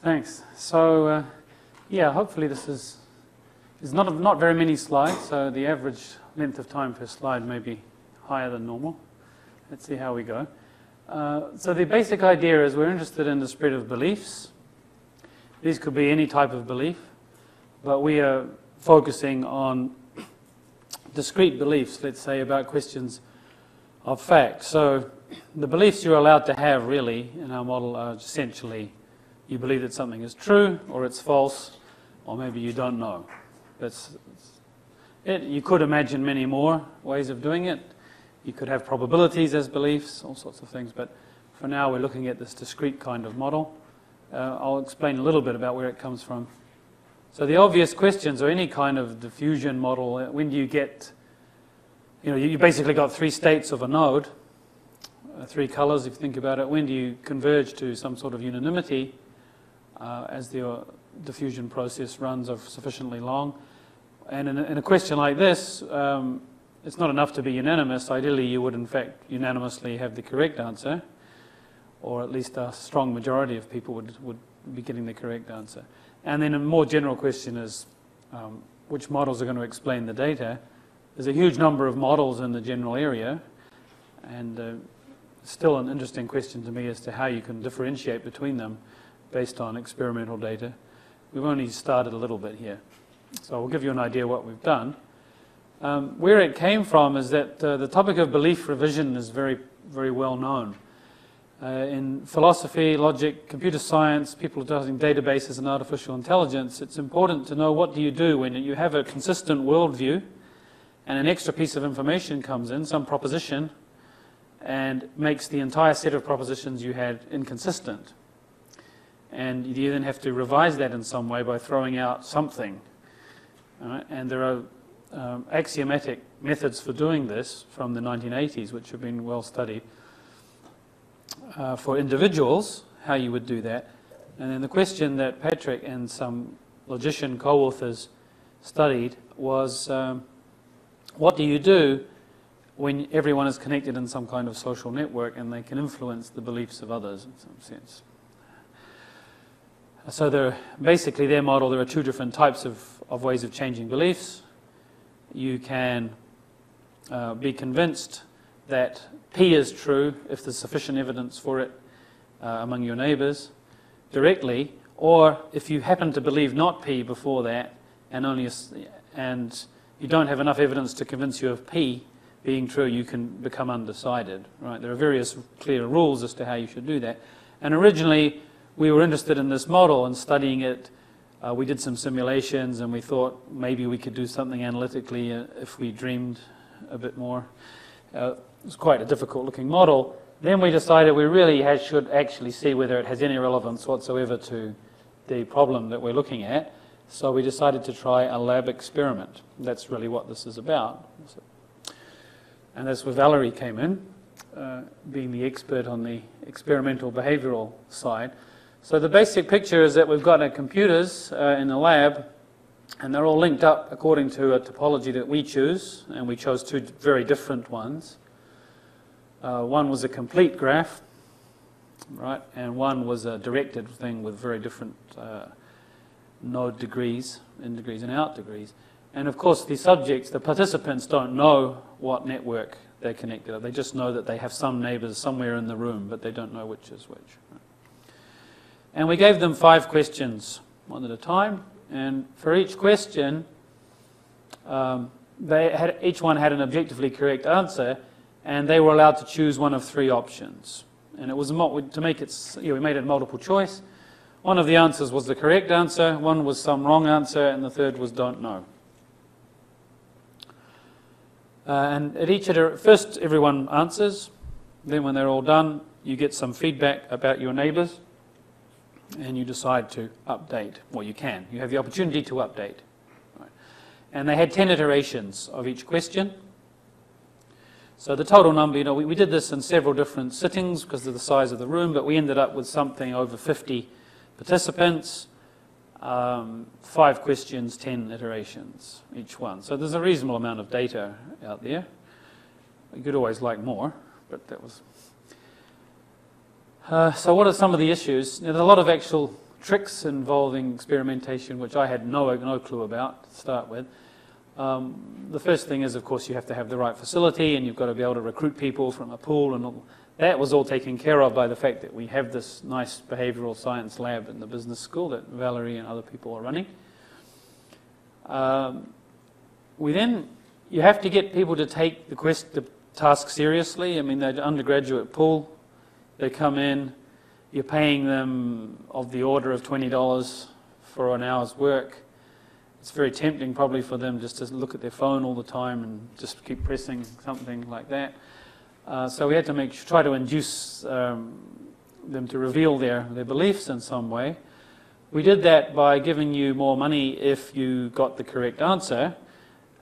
Thanks. So, uh, yeah, hopefully this is, is not, not very many slides, so the average length of time per slide may be higher than normal. Let's see how we go. Uh, so the basic idea is we're interested in the spread of beliefs. These could be any type of belief, but we are focusing on discrete beliefs, let's say, about questions of fact. So the beliefs you're allowed to have, really, in our model are essentially you believe that something is true or it's false, or maybe you don't know. That's it. You could imagine many more ways of doing it. You could have probabilities as beliefs, all sorts of things, but for now we're looking at this discrete kind of model. Uh, I'll explain a little bit about where it comes from. So the obvious questions are any kind of diffusion model, uh, when do you get, you know, you basically got three states of a node, uh, three colors if you think about it. When do you converge to some sort of unanimity uh, as the uh, diffusion process runs of sufficiently long? And in a, in a question like this, um, it's not enough to be unanimous. Ideally, you would in fact unanimously have the correct answer, or at least a strong majority of people would, would be getting the correct answer. And then a more general question is um, which models are going to explain the data. There's a huge number of models in the general area, and uh, still an interesting question to me as to how you can differentiate between them based on experimental data. We've only started a little bit here, so I'll give you an idea what we've done. Um, where it came from is that uh, the topic of belief revision is very, very well known. Uh, in philosophy, logic, computer science, people using databases and artificial intelligence, it's important to know what do you do when you have a consistent worldview and an extra piece of information comes in, some proposition, and makes the entire set of propositions you had inconsistent. And you then have to revise that in some way by throwing out something. And there are um, axiomatic methods for doing this from the 1980s, which have been well studied uh, for individuals, how you would do that. And then the question that Patrick and some logician co-authors studied was, um, what do you do when everyone is connected in some kind of social network and they can influence the beliefs of others in some sense? So there, basically their model, there are two different types of, of ways of changing beliefs. You can uh, be convinced that P is true if there's sufficient evidence for it uh, among your neighbors directly, or if you happen to believe not P before that, and only a, and you don't have enough evidence to convince you of P being true, you can become undecided. Right? There are various clear rules as to how you should do that. And originally, we were interested in this model and studying it. Uh, we did some simulations, and we thought maybe we could do something analytically uh, if we dreamed a bit more. Uh, it was quite a difficult looking model. Then we decided we really had, should actually see whether it has any relevance whatsoever to the problem that we're looking at. So we decided to try a lab experiment. That's really what this is about. And that's where Valerie came in, uh, being the expert on the experimental behavioral side. So the basic picture is that we've got our computers uh, in the lab, and they're all linked up according to a topology that we choose, and we chose two very different ones. Uh, one was a complete graph, right, and one was a directed thing with very different uh, node degrees, in degrees and out degrees. And of course, the subjects, the participants, don't know what network they're connected to. They just know that they have some neighbors somewhere in the room, but they don't know which is which. Right? And we gave them five questions, one at a time. And for each question, um, they had, each one had an objectively correct answer, and they were allowed to choose one of three options. And it was to make it, you know, we made it multiple choice. One of the answers was the correct answer, one was some wrong answer, and the third was don't know. Uh, and at each, first everyone answers, then when they're all done, you get some feedback about your neighbours, and you decide to update. Well, you can. You have the opportunity to update. Right. And they had 10 iterations of each question. So the total number, you know, we, we did this in several different sittings because of the size of the room, but we ended up with something over 50 participants, um, five questions, 10 iterations each one. So there's a reasonable amount of data out there. You could always like more, but that was. Uh, so what are some of the issues? there's a lot of actual tricks involving experimentation, which I had no, no clue about to start with. Um, the first thing is, of course, you have to have the right facility and you've got to be able to recruit people from a pool. And all. that was all taken care of by the fact that we have this nice behavioral science lab in the business school that Valerie and other people are running. Um, we then, you have to get people to take the, quest, the task seriously. I mean, they're undergraduate pool. They come in, you're paying them of the order of $20 for an hour's work it's very tempting probably for them just to look at their phone all the time and just keep pressing something like that. Uh, so we had to make try to induce um, them to reveal their, their beliefs in some way. We did that by giving you more money if you got the correct answer.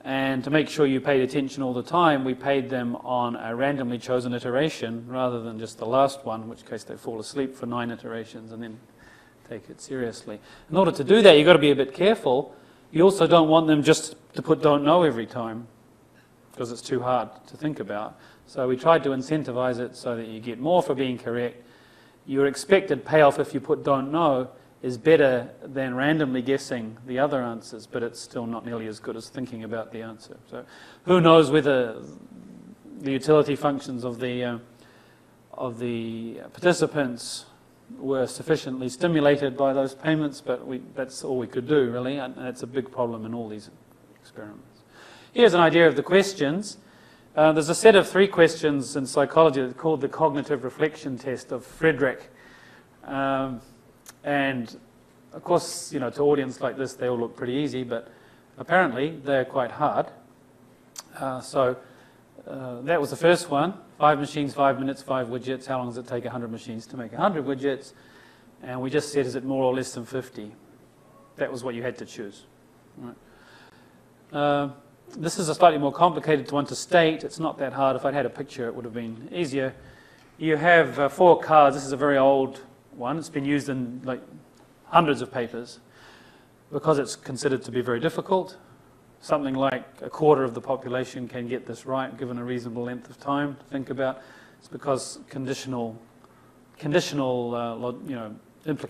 And to make sure you paid attention all the time, we paid them on a randomly chosen iteration rather than just the last one, in which case they fall asleep for nine iterations and then take it seriously. In order to do that, you've got to be a bit careful you also don't want them just to put don't know every time because it's too hard to think about. So we tried to incentivize it so that you get more for being correct. Your expected payoff if you put don't know is better than randomly guessing the other answers, but it's still not nearly as good as thinking about the answer. So who knows whether the utility functions of the, uh, of the participants were sufficiently stimulated by those payments, but we, that's all we could do, really, and it's a big problem in all these experiments. Here's an idea of the questions. Uh, there's a set of three questions in psychology called the cognitive reflection test of Frederick. Um, and of course, you know, to audience like this, they all look pretty easy, but apparently they're quite hard. Uh, so uh, that was the first one. Five machines, five minutes, five widgets. How long does it take 100 machines to make 100 widgets? And we just said, is it more or less than 50? That was what you had to choose. Right. Uh, this is a slightly more complicated one to state. It's not that hard. If I'd had a picture, it would have been easier. You have uh, four cards. This is a very old one. It's been used in like hundreds of papers because it's considered to be very difficult something like a quarter of the population can get this right given a reasonable length of time to think about. It's because conditional, conditional uh, you know,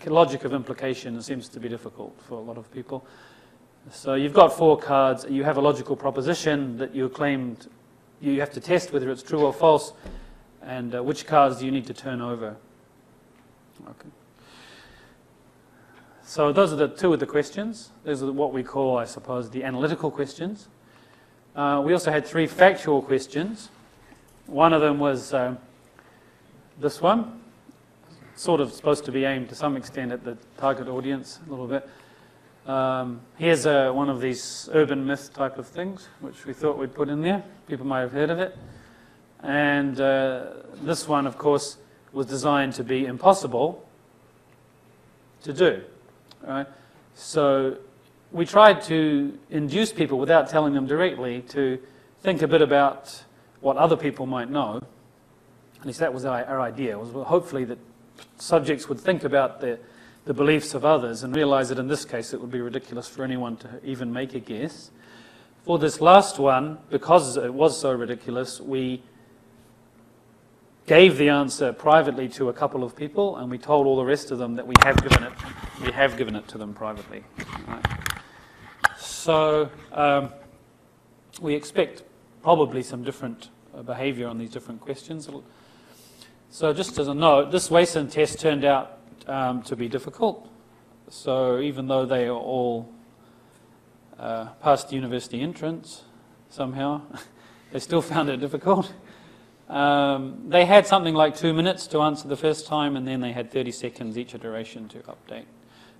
logic of implication seems to be difficult for a lot of people. So you've got four cards, you have a logical proposition that you claimed you have to test whether it's true or false, and uh, which cards do you need to turn over. Okay. So those are the two of the questions. Those are what we call, I suppose, the analytical questions. Uh, we also had three factual questions. One of them was uh, this one, sort of supposed to be aimed to some extent at the target audience a little bit. Um, here's uh, one of these urban myth type of things, which we thought we'd put in there. People might have heard of it. And uh, this one, of course, was designed to be impossible to do. Right? So we tried to induce people without telling them directly to think a bit about what other people might know. At least that was our, our idea, was hopefully that subjects would think about the, the beliefs of others and realize that in this case it would be ridiculous for anyone to even make a guess. For this last one, because it was so ridiculous, we gave the answer privately to a couple of people, and we told all the rest of them that we have given it, we have given it to them privately. Right? So um, we expect probably some different uh, behaviour on these different questions. So just as a note, this Wason test turned out um, to be difficult. So even though they are all uh, passed university entrance somehow, they still found it difficult. Um, they had something like two minutes to answer the first time, and then they had 30 seconds each iteration to update.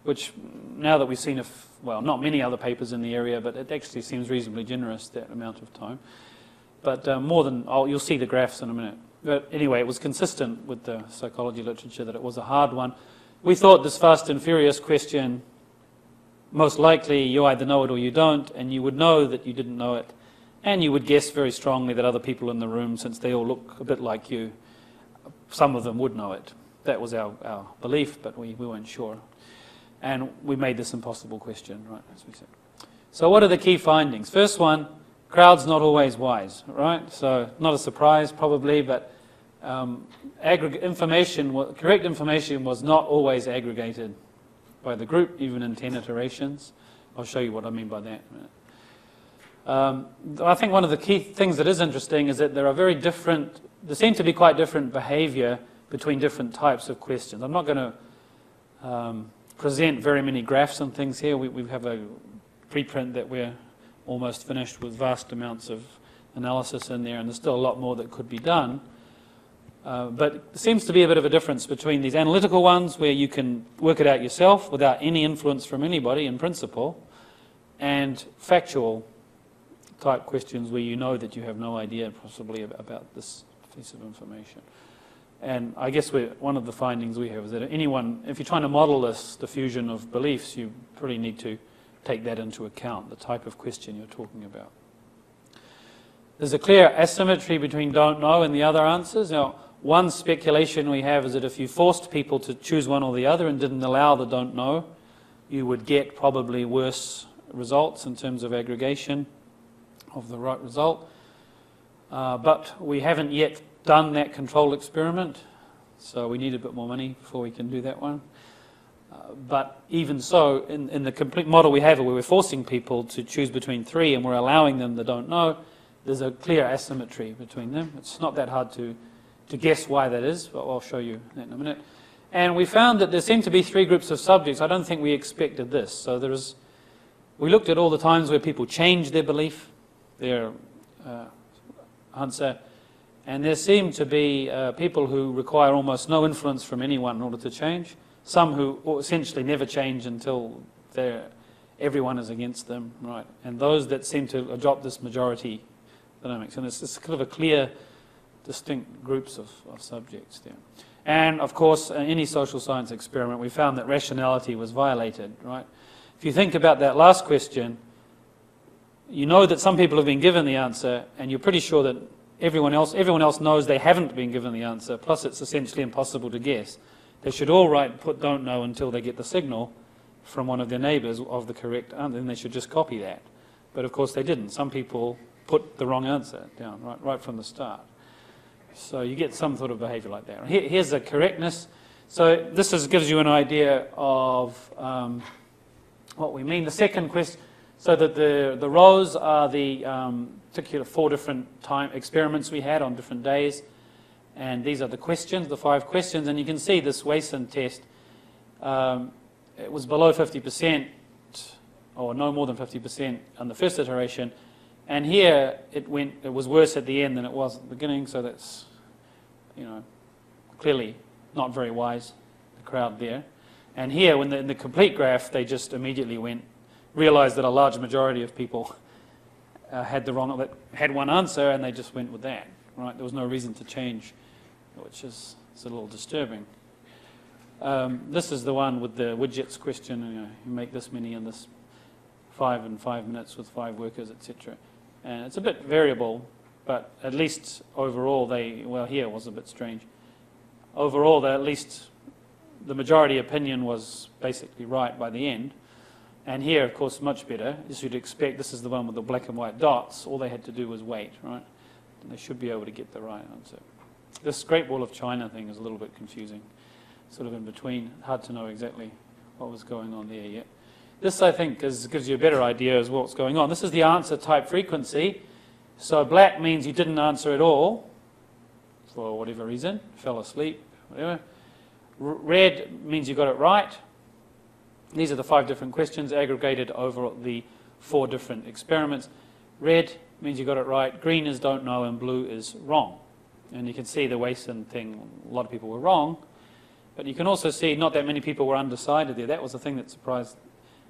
Which, now that we've seen, a f- well, not many other papers in the area, but it actually seems reasonably generous, that amount of time. But uh, more than, oh, you'll see the graphs in a minute. But anyway, it was consistent with the psychology literature that it was a hard one. We thought this fast and furious question, most likely you either know it or you don't, and you would know that you didn't know it and you would guess very strongly that other people in the room, since they all look a bit like you, some of them would know it. That was our, our belief, but we, we weren't sure. And we made this impossible question, right, as we said. So, what are the key findings? First one crowds not always wise, right? So, not a surprise, probably, but um, information, correct information was not always aggregated by the group, even in 10 iterations. I'll show you what I mean by that. Um, I think one of the key things that is interesting is that there are very different, there seem to be quite different behavior between different types of questions. I'm not going to um, present very many graphs and things here. We, we have a preprint that we're almost finished with vast amounts of analysis in there, and there's still a lot more that could be done. Uh, but there seems to be a bit of a difference between these analytical ones, where you can work it out yourself without any influence from anybody in principle, and factual type questions where you know that you have no idea possibly about this piece of information. And I guess one of the findings we have is that anyone, if you're trying to model this diffusion of beliefs, you probably need to take that into account, the type of question you're talking about. There's a clear asymmetry between don't know and the other answers. Now, one speculation we have is that if you forced people to choose one or the other and didn't allow the don't know, you would get probably worse results in terms of aggregation of the right result. Uh, but we haven't yet done that control experiment, so we need a bit more money before we can do that one. Uh, but even so, in, in the complete model we have where we're forcing people to choose between three and we're allowing them the don't know, there's a clear asymmetry between them. It's not that hard to, to guess why that is, but I'll show you that in a minute. And we found that there seem to be three groups of subjects. I don't think we expected this. So there is, we looked at all the times where people changed their belief, their uh, answer, and there seem to be uh, people who require almost no influence from anyone in order to change. Some who essentially never change until everyone is against them, right? And those that seem to adopt this majority dynamics. And it's, it's kind of a clear, distinct groups of, of subjects there. And of course, in any social science experiment, we found that rationality was violated, right? If you think about that last question, you know that some people have been given the answer, and you're pretty sure that everyone else, everyone else knows they haven't been given the answer, plus it's essentially impossible to guess. They should all write put don't know until they get the signal from one of their neighbors of the correct answer, and they should just copy that. But of course they didn't. Some people put the wrong answer down right, right from the start. So you get some sort of behavior like that. Here, here's the correctness. So this is, gives you an idea of um, what we mean. The second question, so that the, the rows are the um, particular four different time experiments we had on different days. And these are the questions, the five questions. And you can see this Wason test, um, it was below 50%, or no more than 50% on the first iteration. And here it went, it was worse at the end than it was at the beginning, so that's, you know, clearly not very wise, the crowd there. And here, when the, in the complete graph, they just immediately went, realized that a large majority of people uh, had the wrong, had one answer, and they just went with that. Right? There was no reason to change, which is, a little disturbing. Um, this is the one with the widgets question. You, know, you make this many in this five and five minutes with five workers, etc. And it's a bit variable, but at least overall they, well, here was a bit strange. Overall, at least the majority opinion was basically right by the end. And here, of course, much better. As you'd expect, this is the one with the black and white dots. All they had to do was wait, right? And they should be able to get the right answer. This Great Wall of China thing is a little bit confusing, sort of in between. Hard to know exactly what was going on there yet. This, I think, is, gives you a better idea of what's going on. This is the answer type frequency. So black means you didn't answer at all, for whatever reason, fell asleep, whatever. red means you got it right. These are the five different questions aggregated over the four different experiments. Red means you got it right, green is don't know, and blue is wrong. And you can see the Wason thing, a lot of people were wrong. But you can also see not that many people were undecided there. That was the thing that surprised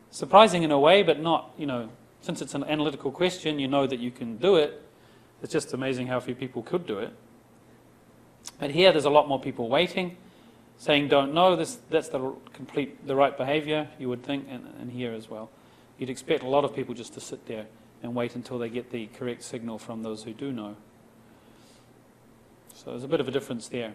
surprising in a way, but not, you know, since it's an analytical question, you know that you can do it. It's just amazing how few people could do it. But here, there's a lot more people waiting, saying don't know. This, that's the complete, the right behavior, you would think, and, and here as well. You'd expect a lot of people just to sit there and wait until they get the correct signal from those who do know. So there's a bit of a difference there.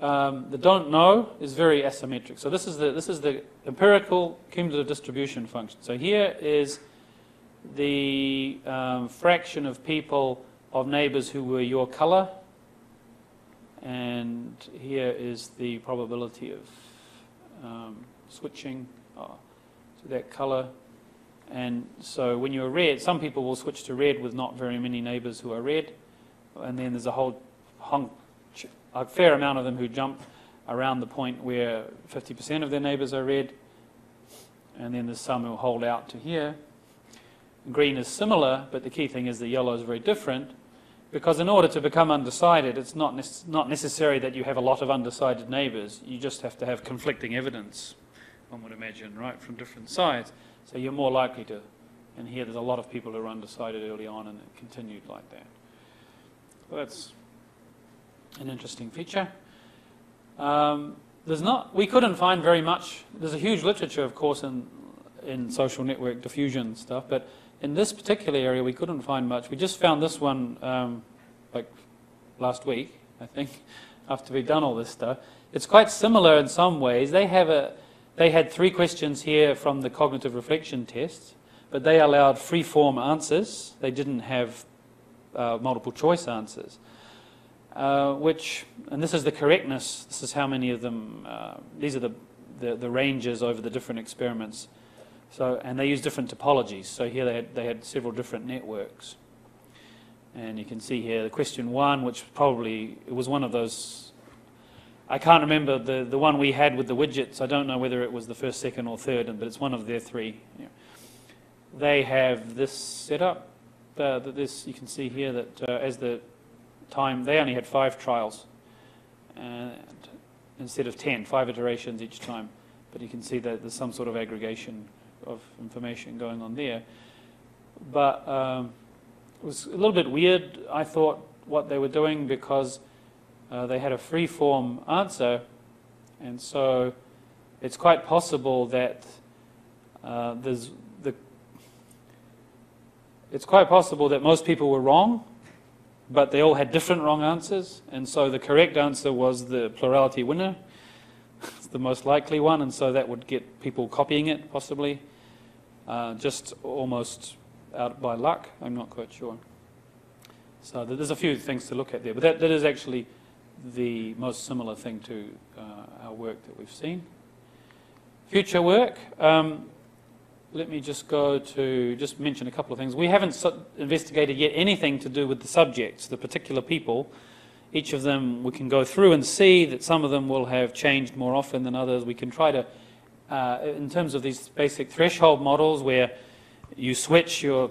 Um, the don't know is very asymmetric. So this is the this is the empirical cumulative distribution function. So here is the um, fraction of people of neighbors who were your color, and here is the probability of um, switching uh, to that color. And so when you're red, some people will switch to red with not very many neighbors who are red. And then there's a whole hunk, a fair amount of them who jump around the point where 50% of their neighbors are red. And then there's some who hold out to here. Green is similar, but the key thing is the yellow is very different. Because in order to become undecided, it's not, ne- not necessary that you have a lot of undecided neighbors. You just have to have conflicting evidence, one would imagine, right, from different sides. So you're more likely to. And here there's a lot of people who are undecided early on, and it continued like that. That's an interesting feature. Um, there's not, we couldn't find very much. There's a huge literature, of course, in, in social network diffusion stuff, but in this particular area, we couldn't find much. We just found this one um, like last week, I think, after we'd done all this stuff. It's quite similar in some ways. They have a, they had three questions here from the cognitive reflection test, but they allowed free form answers. They didn't have uh, multiple choice answers. Uh, which, and this is the correctness, this is how many of them, uh, these are the, the, the ranges over the different experiments. So, and they use different topologies. So here they had, they had several different networks. And you can see here the question one, which probably it was one of those. I can't remember the, the one we had with the widgets. I don't know whether it was the first, second, or third, but it's one of their three. Yeah. They have this set up. Uh, this you can see here that uh, as the time they only had five trials, and instead of ten, five iterations each time. But you can see that there's some sort of aggregation of information going on there. But um, it was a little bit weird, I thought, what they were doing because uh, they had a free form answer, and so it's quite possible that uh, there's the. It's quite possible that most people were wrong, but they all had different wrong answers, and so the correct answer was the plurality winner. it's the most likely one, and so that would get people copying it, possibly. Uh, just almost out by luck. I'm not quite sure. So there's a few things to look at there, but that, that is actually the most similar thing to uh, our work that we've seen. Future work. Um, let me just go to just mention a couple of things. We haven't investigated yet anything to do with the subjects, the particular people. Each of them we can go through and see that some of them will have changed more often than others. We can try to uh, in terms of these basic threshold models where you switch your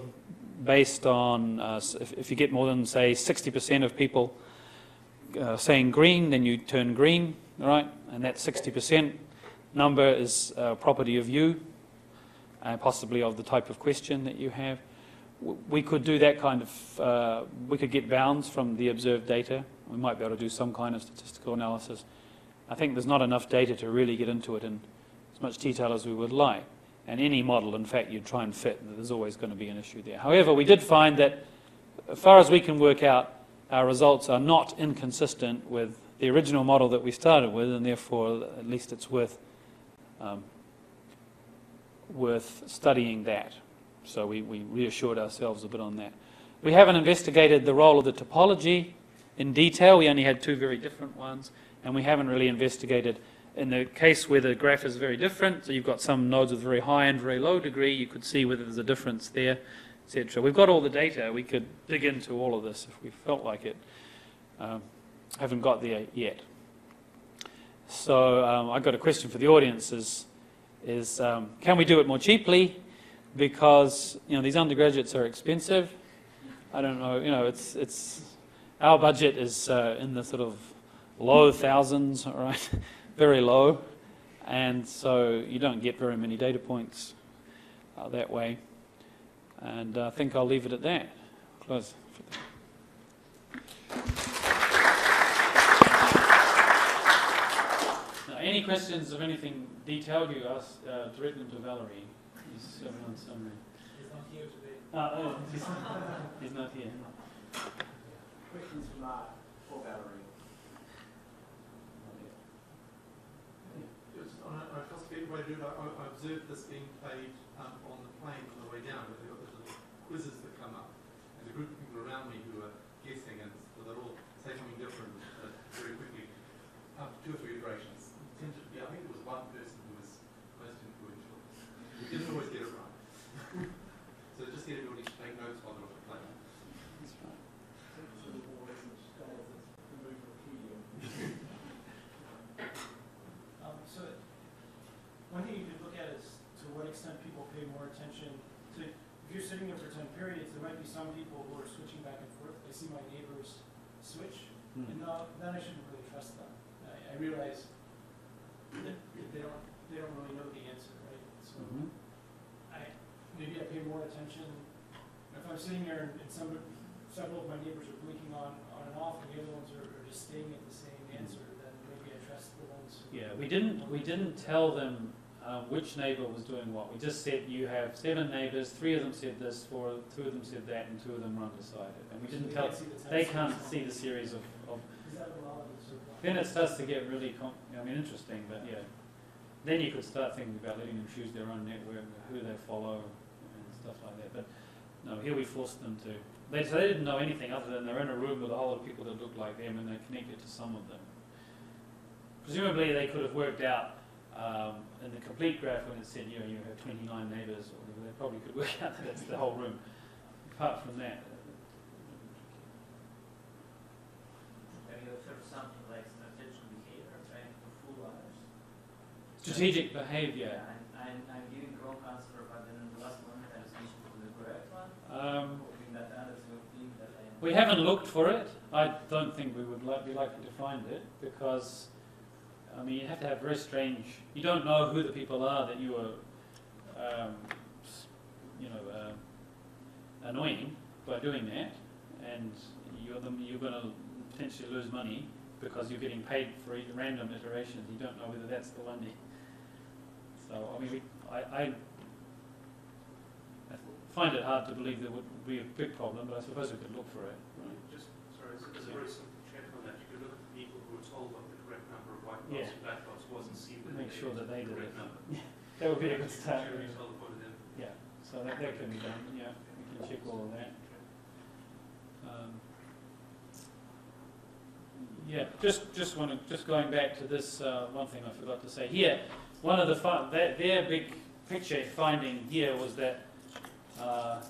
based on uh, if, if, you get more than say 60% of people uh, saying green, then you turn green, right? And that 60% number is a property of you, and possibly of the type of question that you have. We could do that kind of, uh, we could get bounds from the observed data. We might be able to do some kind of statistical analysis. I think there's not enough data to really get into it in as much detail as we would like. And any model, in fact, you'd try and fit, there's always going to be an issue there. However, we did find that, as far as we can work out, our results are not inconsistent with the original model that we started with, and therefore, at least it's worth, um, worth studying that. So we, we reassured ourselves a bit on that. We haven't investigated the role of the topology in detail. We only had two very different ones, and we haven't really investigated in the case where the graph is very different, so you've got some nodes with very high and very low degree, you could see whether there's a difference there, etc. We've got all the data. We could dig into all of this if we felt like it. Um, haven't got there yet. So um, I've got a question for the audience: Is, is um, can we do it more cheaply? Because you know these undergraduates are expensive. I don't know. You know, it's it's our budget is uh, in the sort of low thousands, all right very low, and so you don't get very many data points uh, that way. And uh, I think I'll leave it at that. Close. Now, any questions of anything detailed, you ask, uh, direct them to Valerie. He's everyone's summary. He's not here today. Uh, oh, he's, he's not here. Questions from Mark for Valerie. way to do I, I observed this being played um, on the plane on the way down, but they've got those little quizzes that come up. And a group of people around me who are guessing, and so they'll all say something different uh, very quickly. After two or three iterations, it tended to be, I think it was one person periods, there might be some people who are switching back and forth. I see my neighbors switch, Hmm. and no, then I shouldn't really trust them. I, I realize that they don't, they don't really know the answer, right? So Mhm. I, maybe I pay more attention. If I'm sitting there and some, several of my neighbors are blinking on, on and off, and the other ones are, are just staying at the same answer, then maybe I trust the ones. Yeah, we didn't, we didn't tell them um, which neighbour was doing what. We just said you have seven neighbours, three of them said this, four, two of them said that, and two of them were undecided. And we didn't tell, they can't see the series of, of Then it starts to get really, I mean, interesting, but yeah. Then you could start thinking about letting them choose their own network, who they follow, and stuff like that. But no, here we forced them to. They, so they didn't know anything other than they're in a room with a whole lot of people that look like them and they're connected to some of them. Presumably, they could have worked out um, in the complete graph when it said, you know, you have 29 neighbours, they probably could work out that that's the whole room. Apart from that, Have you observed something like strategic behavior trying to fool others? strategic behaviour. I'm, I'm, I'm giving wrong answer, but then the last moment I switch to the correct one, Um, hoping that others will think that I am. We haven't looked for it. I don't think we would li- be likely to find it because, I mean, you have to have very strange. You don't know who the people are that you are, um, you know, uh, annoying by doing that, and you're them, you're going to potentially lose money because you're getting paid for random iterations. You don't know whether that's the one. So, I mean, we, I, I I find it hard to believe there would be a big problem, but I suppose we could look for it. Right? Just, sorry, as as a very simple check on that, you could look at the people who were told what the correct number of white Yeah. dots and black dots was and see whether Make they sure that they the did it. That would be a good start. Sure, you them what it is. Yeah, so that, that can be done, yeah, we can check all of that. Um, Yeah, just, just want to, just going back to this, uh, one thing I forgot to say here, one of the, fi- their, their big picture finding here was that, uh,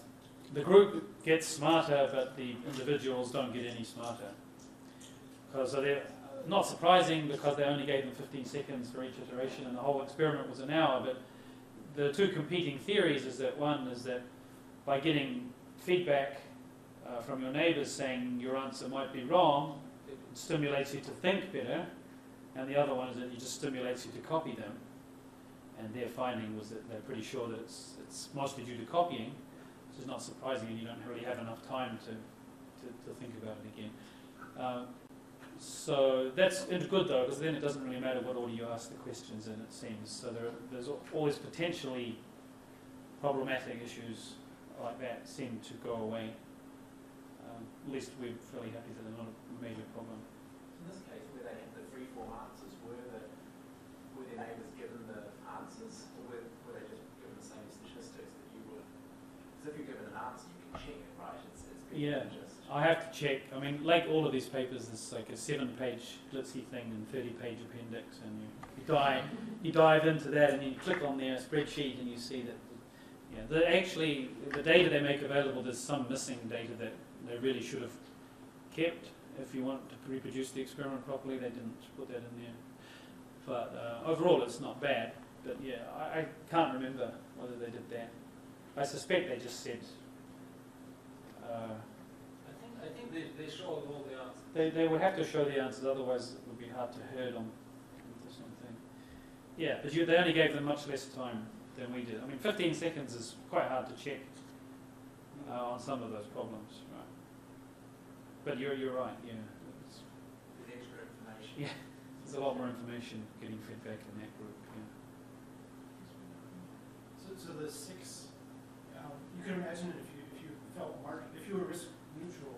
the group gets smarter, but the individuals don't get any smarter. Because they're, not surprising, because they only gave them fifteen seconds for each iteration, and the whole experiment was an hour, but the two competing theories is that one is that by getting feedback uh, from your neighbours saying your answer might be wrong, it stimulates you to think better, and the other one is that it just stimulates you to copy them. And their finding was that they're pretty sure that it's, it's mostly due to copying, which is not surprising, and you don't really have enough time to, to, to think about it again. Um, so that's good though, because then it doesn't really matter what order you ask the questions in, it seems. So there, there's always potentially problematic issues like that seem to go away. Um, at least we're fairly happy that they're not a major problem. In this case, where they had the free form answers, were the, were their neighbours given the answers, or were, were they just given the same statistics that you were? Because if you're given an answer, you can check it, right? It's, Yeah. I have to check. I mean, like all of these papers, there's like a seven-page glitzy thing and thirty-page appendix, and you, you dive you dive into that, and you click on their spreadsheet, and you see that. Yeah, the, actually, the data they make available, there's some missing data that they really should have kept. If you want to reproduce the experiment properly, they didn't put that in there. But uh, overall, it's not bad. But yeah, I, I can't remember whether they did that. I suspect they just said. Uh, I think, they, they showed all the answers. they, they would have to show the answers, otherwise it would be hard to herd on to something. Yeah, but you, they only gave them much less time than we did. I mean, 15 seconds is quite hard to check uh, on some of those problems, right? But you're, you're right, yeah. With extra information. Yeah. there's a lot more information getting fed back in that group, yeah. So, so the six, um, you can imagine if you, if you felt market, if you were risk neutral,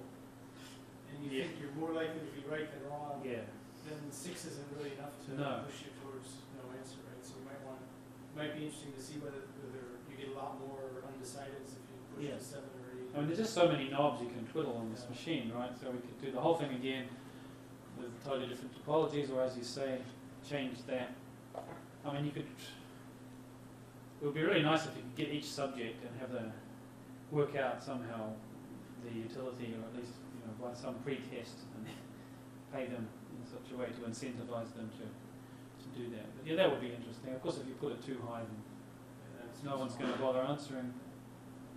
and you Yeah. think you're more likely to be right than wrong, Yeah, then six isn't really enough to No. push you towards no answer, right? So you might want, it might be interesting to see whether, whether you get a lot more undecideds if you push Yeah. to seven or eight. I mean, there's just so many knobs you can twiddle on this machine, right? So we could do the whole thing again with totally different topologies, or as you say, change that. I mean, you could. It would be really nice if you could get each subject and have the work out somehow the utility, or at least know by some pre-test, and pay them in such a way to incentivize them to to do that. But yeah, that would be interesting. Of course, if you put it too high, then Yeah, no one's going to bother answering.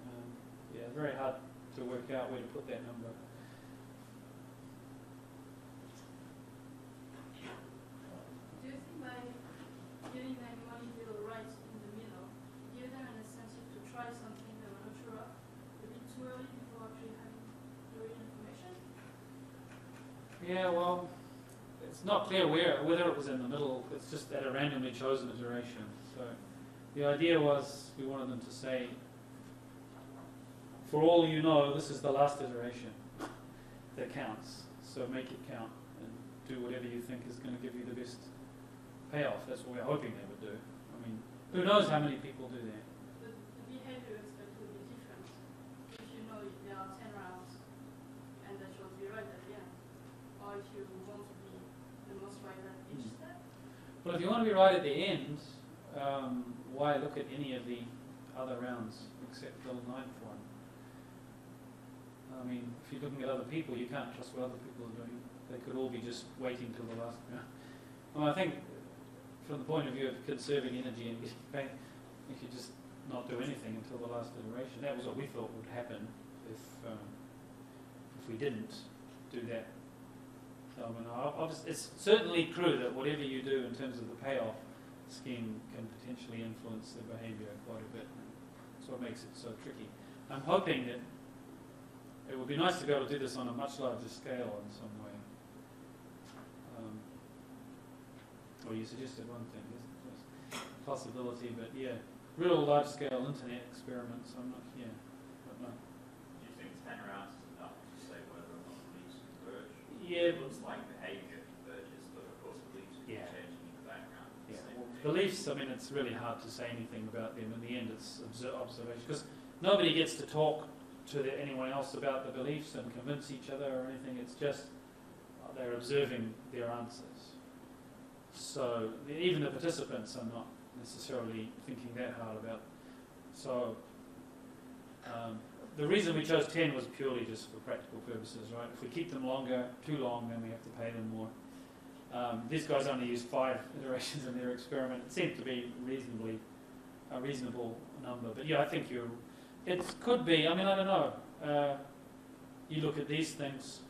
Um, Yeah, very hard to work out where to put that number. Do you think by giving them money bill right in the middle, give them an incentive to try something they were not sure of, a bit too early before actually having the real information? Yeah, well, it's not clear where, whether it was in the middle, it's just at a randomly chosen iteration. So the idea was we wanted them to say, for all you know, this is the last iteration that counts. So make it count and do whatever you think is going to give you the best payoff. That's what we're hoping they would do. I mean, who knows how many people do that? The, the behavior expect will be different if you know there are ten rounds and that you'll be right at the end. Or if you want to be the most right at each Mm. step. Well, if you want to be right at the end, um, why look at any of the other rounds except the ninth one? I mean, if you're looking at other people, you can't trust what other people are doing. They could all be just waiting till the last round. Well, I think from the point of view of conserving energy and getting back, should just not do anything until the last iteration. That was what we thought would happen if um, if we didn't do that. It's certainly true that whatever you do in terms of the payoff scheme can potentially influence the behaviour quite a bit. That's what makes it so tricky. I'm hoping that it would be nice to be able to do this on a much larger scale in some way. Um, or you suggested one thing, isn't it? Possibility, but yeah, real large scale internet experiments, I'm not, yeah, but no. Do you think ten rounds is enough to say whether or not beliefs converge? Yeah, It looks like behaviour converges, but of course beliefs are Yeah. changing in the background. Yeah, well, beliefs, I mean, it's really hard to say anything about them. In the end, it's obser- observation. Because nobody gets to talk to the, anyone else about the beliefs and convince each other or anything. It's just uh, they're observing their answers. So the, even the participants are not necessarily thinking that hard about. So um, the reason we chose 10 was purely just for practical purposes, right? If we keep them longer, too long, then we have to pay them more. Um, these guys only used five iterations in their experiment. It seemed to be reasonably a reasonable number, but yeah, I think you're. It could be. I mean, I don't know. Uh, you look at these things.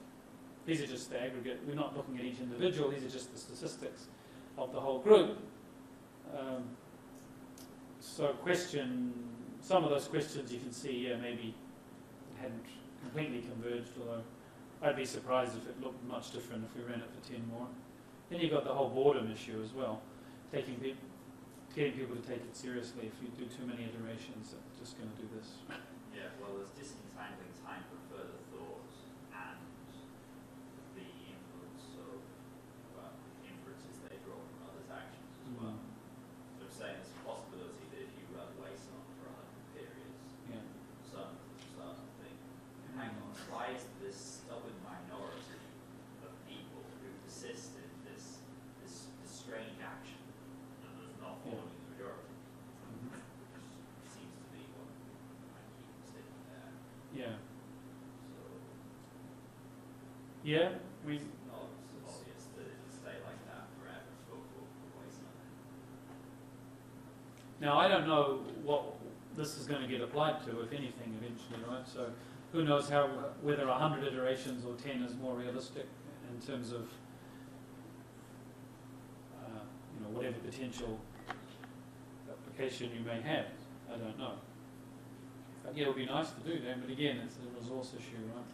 These are just the aggregate. We're not looking at each individual. These are just the statistics of the whole group. Um, so, question. Some of those questions you can see. Yeah, maybe hadn't completely converged. Although I'd be surprised if it looked much different if we ran it for ten more. Then you've got the whole boredom issue as well. Taking pe- getting people to take it seriously. If you do too many iterations, they're just going to do this. Yeah, well, there's disentangling time for further thought and the influence of well, inferences they draw from others' actions as well. So I'm saying there's a possibility that if you run away some for a hundred periods, Yeah. some start to think, hang on, why is this stubborn minority of people who persist in this this, this strange action and does not following the majority? Mhm. Which seems to be what I keep sitting there. Yeah. So Yeah. We. it's not obvious that it'll stay like that forever, so we'll we'll waste nothing. Now I don't know what this is going to get applied to, if anything, eventually, right? So who knows how whether hundred iterations or ten is more realistic in terms of uh, you know whatever potential application you may have. I don't know. But yeah, it would be nice to do that, but again, it's a resource issue, right?